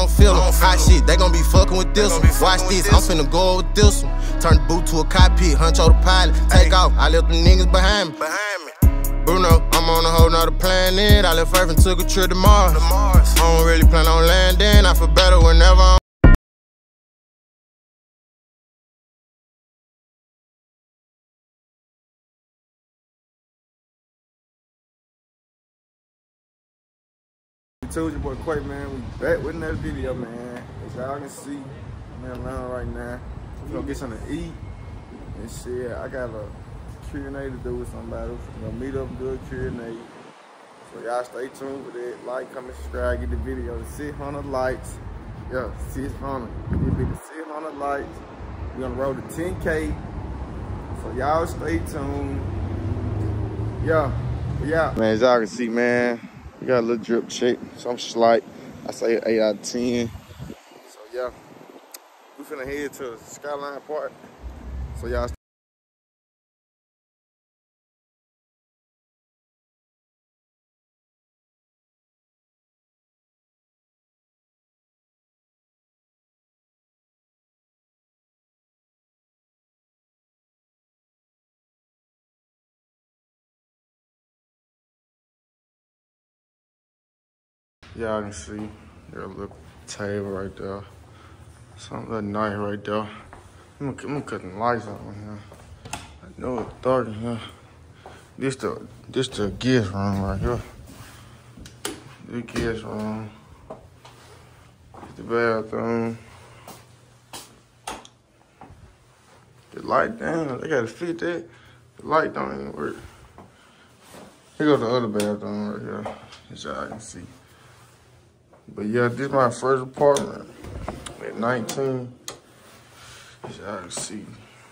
don't feel them. Hot shit, they gon' be fucking with this one. Watch this, I'm finna go with this one. Turn the boot to a cockpit, hunch all the pilot. Take off, I left the niggas behind me. Behind me. Bruno, I'm on a whole nother planet. I left Earth and took a trip to Mars. I don't really plan on landing. I feel better whenever I'm. Told your boy Quay, man. We back with another video, man. As y'all can see, I'm in Atlanta right now. We gonna get something to eat and shit. I got a Q&A to do with somebody. We're gonna meet up and do a Q&A. So y'all stay tuned for that. Like, comment, subscribe, get the video to 600 likes. Yeah, 600. Get to 600 likes. We're gonna roll to 10K. So y'all stay tuned. Yeah, yeah. Man, as y'all can see, man, we got a little drip check, some slight. I say 8 out of 10. So yeah, we finna head to Skyline Park. So y'all Y'all can see, a little table right there. Something nice right there. I'm gonna, I'm gonna cut the lights on here. I know it's dark in here. This the this the guest room right here. The guest room. The bathroom. The light down. They gotta fit that. The light don't even work. Here goes the other bathroom right here, as y'all can see. But yeah, this is my first apartment at 19. As y'all can see,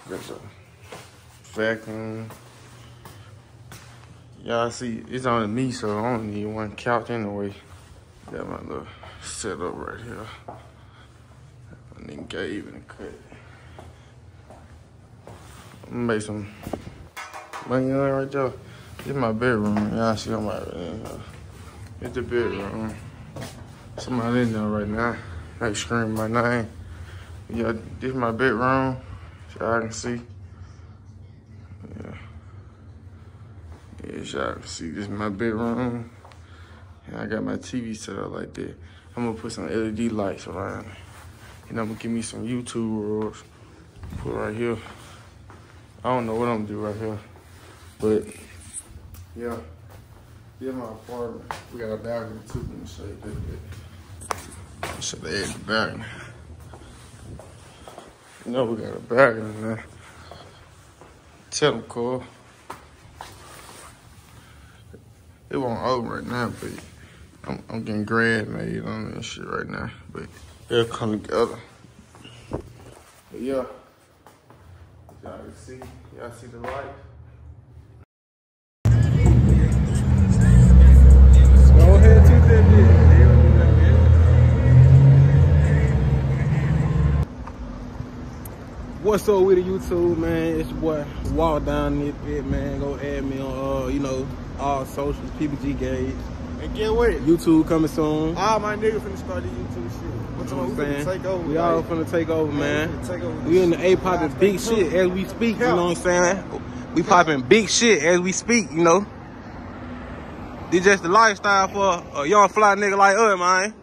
there's a vacuum. Y'all see, it's on me, so I don't need one couch anyway. Got my little setup right here. And then gave and cut. I'm gonna make some money on right there. This is my bedroom. Y'all see I'm right here. It's the bedroom. Somebody in there right now. Like screaming my name. Yeah, this is my bedroom. So y'all can see. Yeah. Yeah, y'all can see this is my bedroom. And I got my TV set up like that. I'm gonna put some LED lights around it. And I'm gonna give me some YouTube rules. Put right here. I don't know what I'm gonna do right here. But yeah. Yeah, my apartment. We got a balcony too. Let me show you. So they ate the bag. You know we got a bag in there. Tell them, Cole. It won't open right now, but I'm, I'm getting grad made on this shit right now. But it'll come together. But yeah, y'all see, y'all see the light. What's up with the YouTube, man? It's your boy Walk Down this bit, man. Go add me on, uh, you know, all socials, PPG Gauge. And get what? YouTube coming soon. All my niggas finna start the YouTube shit. What's You know what I'm finna saying? take over. We all like, finna take over, man. we take over We in the A shit. popping big stay shit as we speak, you know what I'm saying? We popping big shit as we speak, you know? This just the lifestyle for a young fly nigga like us, man.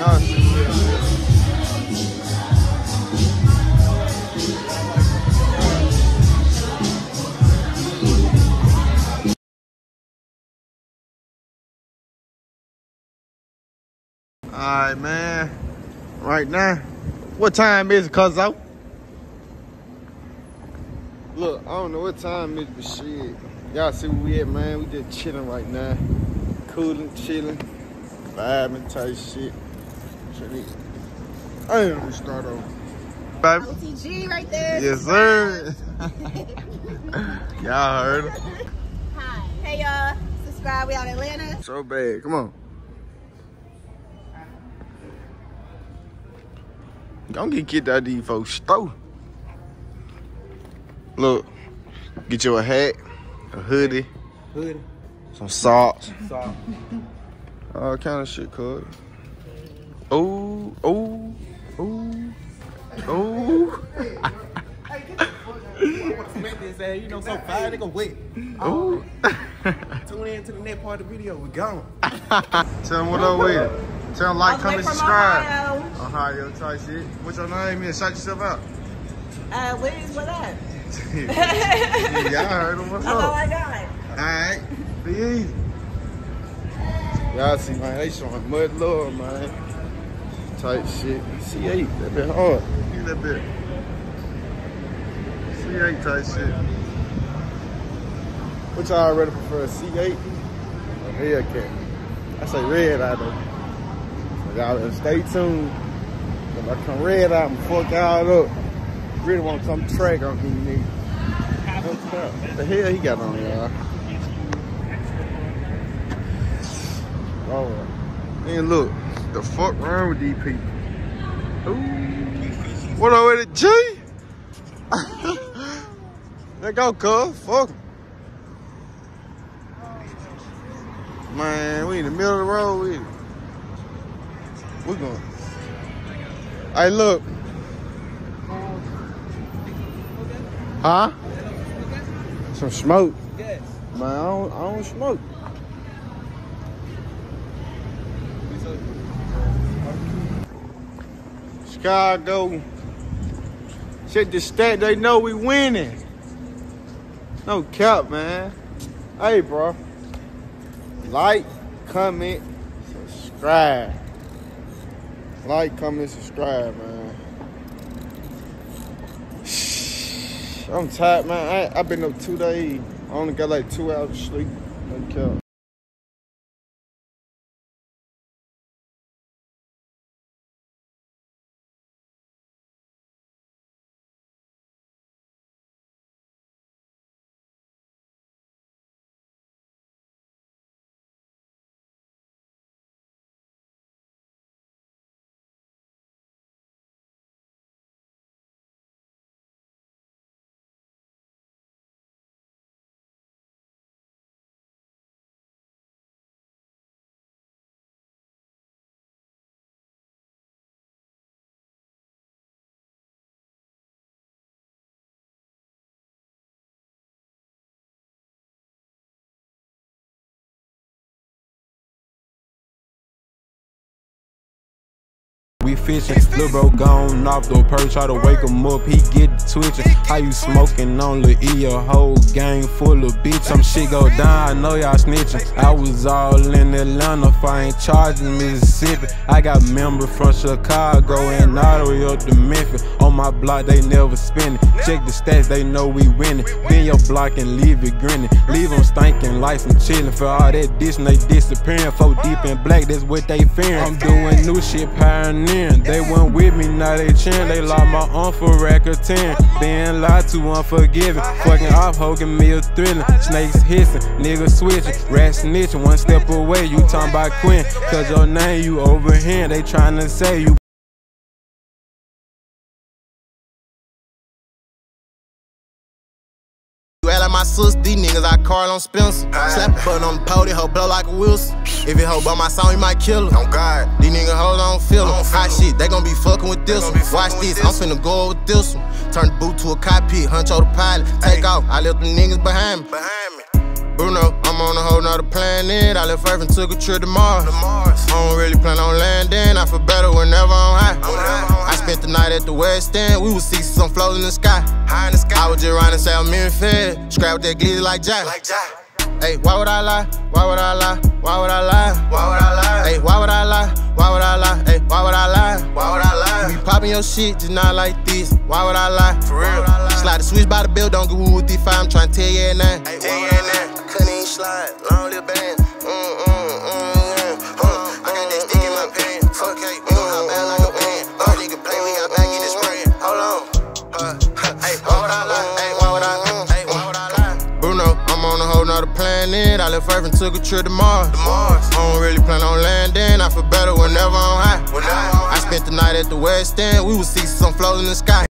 Shit. Alright, man. Right now, what time is it, cuz out? Look, I don't know what time it is, but shit. Y'all see where we at, man. We just chilling right now. Cooling, chilling, vibing type shit. I ain't gonna start over. OTG right there. Yes, sir. y'all heard him. Hi. Hey, y'all. Subscribe. We out in Atlanta. So bad. Come on. Don't get kicked out of these folks' store. Look, get you a hat, a hoodie, hoodie. some socks, socks. all kind of shit, cuz. Ooh, ooh, ooh, ooh, Smack this ass, you know, so fire, they go wet. Oh. Tune in to the next part of the video. We're gone. Tell them what up with it. Tell them like, All the comment, way from subscribe. Ohio. Ohio type shit. What's your name is? Shout yourself out. Uh, Wiz, what up? yeah, y'all heard him. What's That's all up? I got. Alright, be easy. Y'all see, man, they showing mud love, man. Type shit. C8, that bit hard. Look at that bit. C8 type shit. What y'all rather prefer, C8 or Hellcat? I say red eye though. So y'all stay tuned. If I come red eye, I'm fuck y'all up. Really want some track on these niggas. What the hell he got on y'all? Oh, and look, the fuck wrong with these people? Ooh, what over the G? Let go, cuz. Fuck. Man, we in the middle of the road with it. We going. Hey, look. Huh? Some smoke. Yes. Man, I don't, I don't smoke. Chicago. Check the stat, they know we winning. No cap, man. Hey, bro. Like, comment, subscribe. Like, comment, subscribe, man. I'm tired, man. I, I've been up two days. I only got like two hours sleep. No cap. We fishing, lil' bro gone off the perch, try to wake him up, he get twitching. How you smoking on Lil E, a whole gang full of bitch. Some shit go down, I know y'all snitching. I was all in Atlanta, if I ain't charging Mississippi. I got members from Chicago and all the way up to Memphis. On my block, they never spending. Check the stats, they know we winning. Bend your block and leave it grinning. Leave them stinking like some chillin'. For all that dissing, they disappearing. Four deep in black, that's what they fearing. I'm doing new shit, pioneering. They went with me, now they cheering. They lost my arm for rack of 10. Being lied to, unforgiving. Fucking off, Hogan me a thrilling. Snakes hissing, niggas switching. Rat snitching, one step away, you talking about Quinn. Cause your name, you over here. They tryna say you my sister, these niggas I Carl on Spencer. Slap a button on the pole, hoe blow like a Wilson. If it hoe by my song, he might kill her. On God, these niggas hold on feel them. Ah, Hot shit, they gon' be fucking with this one. Watch this, I'm finna go with this one. Turn the boot to a cockpit, hunch over the pilot. Take off, I left the niggas behind me. Behind me. Bruno, I'm on a whole nother planet. I left Earth and took a trip to Mars. I don't really plan on landing. I feel better whenever I'm high. I spent the night at the West End. We was 60 some floating in the sky. High in the sky. I was just riding South Fed. Scrap with that glizzy like Jack. Like Jack. Hey, why would I lie? Why would I lie? Why would I lie? Why would I lie? Hey, why would I lie? Why would I lie? Hey, why would I lie? Why would I lie? Be popping your shit, just not like this. Why would I lie? For real. Slide the switch by the bill, don't go with the five. I'm trying to tell you at nine. Hey, slide, long little band. Mm, mm, mm, I got that stick in my. Fuck hey, we gon' hop out like a nigga play, we got back in the spring. Hold on. Hey, why would I lie? Hey, why would I lie? Hey, why would I lie? Bruno, I'm on a whole nother planet. I left Earth and took a trip to Mars. I don't really plan on landing. I feel better whenever I'm high. I spent the night night at the West End, we was see some floating in the sky.